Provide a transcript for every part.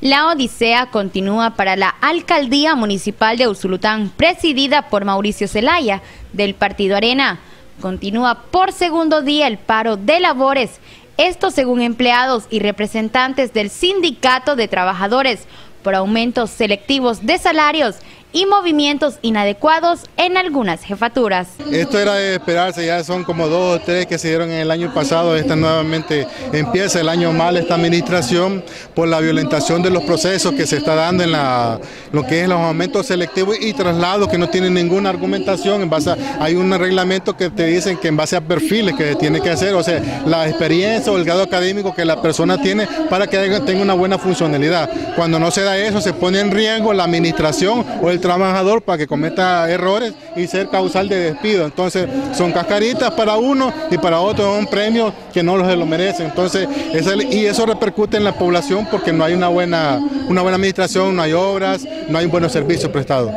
La odisea continúa para la alcaldía municipal de Usulután, presidida por Mauricio Zelaya, del Partido Arena. Continúa por segundo día el paro de labores, esto según empleados y representantes del Sindicato de Trabajadores, por aumentos selectivos de salarios y movimientos inadecuados en algunas jefaturas. Esto era de esperarse, ya son como dos o tres que se dieron en el año pasado, esta nuevamente empieza el año mal esta administración por la violentación de los procesos que se está dando en la, lo que es los aumentos selectivos y traslados que no tienen ninguna argumentación, en base hay un reglamento que te dicen que en base a perfiles que tiene que hacer, o sea, la experiencia o el grado académico que la persona tiene para que tenga una buena funcionalidad. Cuando no se da eso, se pone en riesgo la administración o el trabajador para que cometa errores y ser causal de despido. Entonces son cascaritas para uno y para otro un premio que no se lo merecen. Entonces, y eso repercute en la población porque no hay una buena, una buena administración, no hay obras, no hay buenos servicios prestados.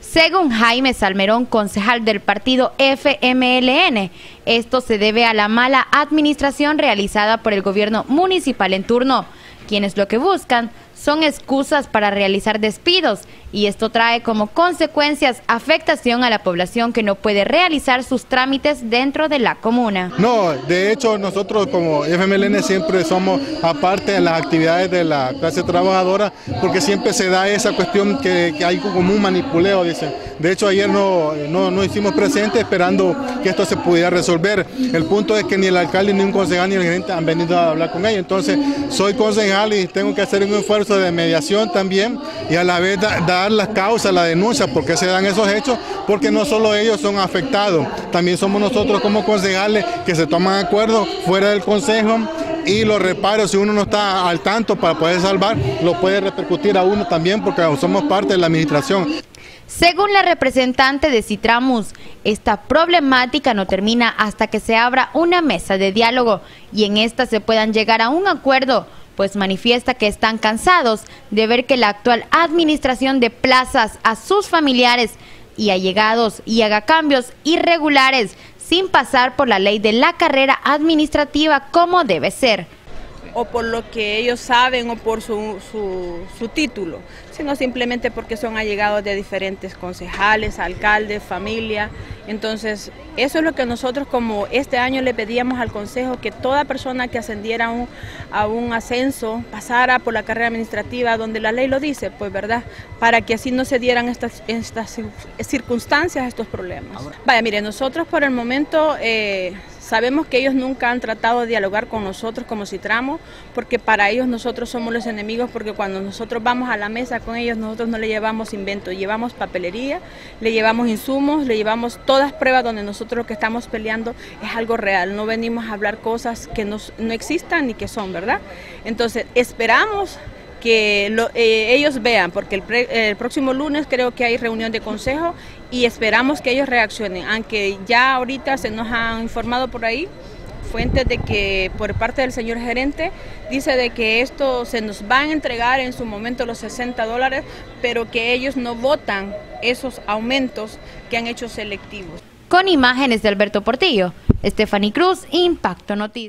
Según Jaime Salmerón, concejal del partido FMLN, esto se debe a la mala administración realizada por el gobierno municipal en turno, quienes lo que buscan son excusas para realizar despidos y esto trae como consecuencias afectación a la población que no puede realizar sus trámites dentro de la comuna. No, de hecho nosotros como FMLN siempre somos aparte de las actividades de la clase trabajadora porque siempre se da esa cuestión que, hay como un manipuleo, dicen. De hecho ayer no, no, no hicimos presente esperando que esto se pudiera resolver. El punto es que ni el alcalde, ni un concejal, ni el gerente han venido a hablar con ellos. Entonces soy concejal y tengo que hacer un esfuerzo de mediación también y a la vez dar las causas, la denuncia, por qué se dan esos hechos, porque no solo ellos son afectados, también somos nosotros como concejales que se toman acuerdos fuera del consejo y los reparos, si uno no está al tanto para poder salvar, lo puede repercutir a uno también porque somos parte de la administración. Según la representante de Citramus, esta problemática no termina hasta que se abra una mesa de diálogo y en esta se puedan llegar a un acuerdo pues manifiesta que están cansados de ver que la actual administración de plazas a sus familiares y allegados y haga cambios irregulares sin pasar por la ley de la carrera administrativa como debe ser o por lo que ellos saben o por su, su, título, sino simplemente porque son allegados de diferentes concejales, alcaldes, familia. Entonces, eso es lo que nosotros como este año le pedíamos al Consejo, que toda persona que ascendiera a un ascenso pasara por la carrera administrativa donde la ley lo dice, pues verdad, para que así no se dieran estas, estas circunstancias, estos problemas. Vaya, mire, nosotros por el momento... Eh, Sabemos que ellos nunca han tratado de dialogar con nosotros como Citramo, porque para ellos nosotros somos los enemigos, porque cuando nosotros vamos a la mesa con ellos, nosotros no le llevamos invento, llevamos papelería, le llevamos insumos, le llevamos todas pruebas donde nosotros lo que estamos peleando es algo real, no venimos a hablar cosas que no, no existan ni que son, ¿verdad? Entonces, esperamos que eh, ellos vean, porque el, próximo lunes creo que hay reunión de consejo y esperamos que ellos reaccionen, aunque ya ahorita se nos han informado por ahí fuentes de que por parte del señor gerente dice de que esto se nos va a entregar en su momento los 60 dólares, pero que ellos no votan esos aumentos que han hecho selectivos. Con imágenes de Alberto Portillo, Stephanie Cruz, Impacto Noticias.